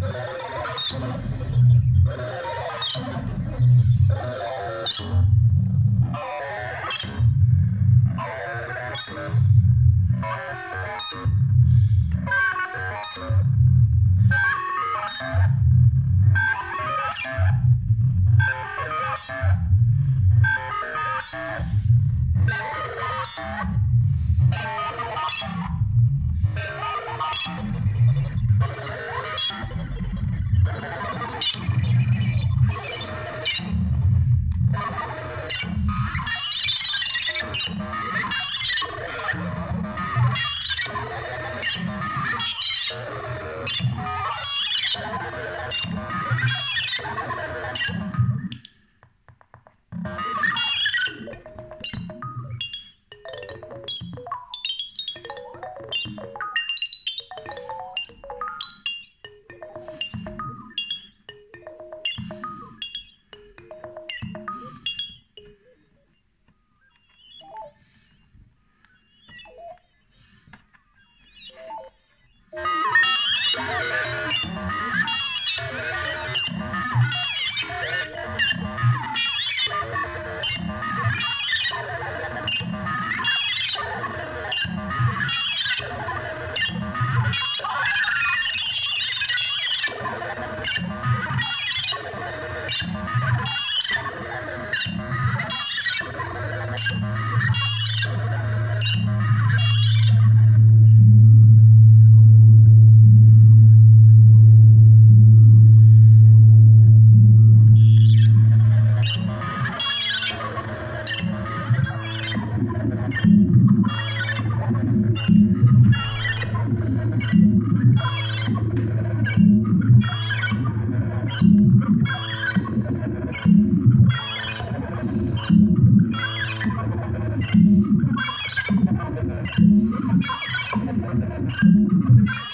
Thank you. Thank you.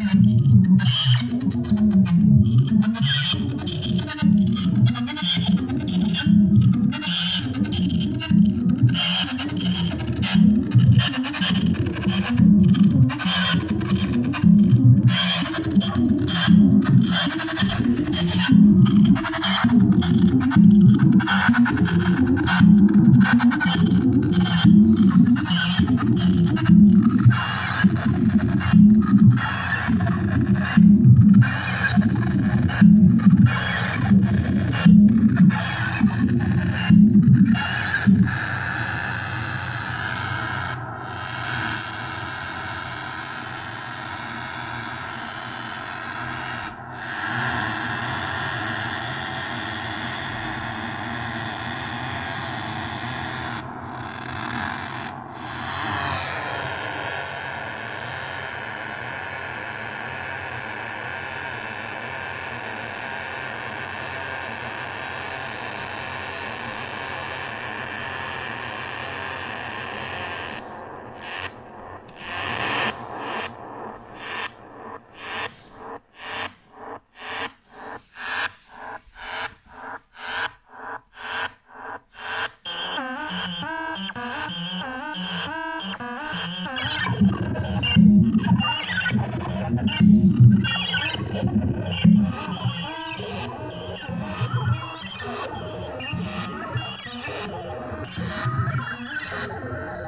Thank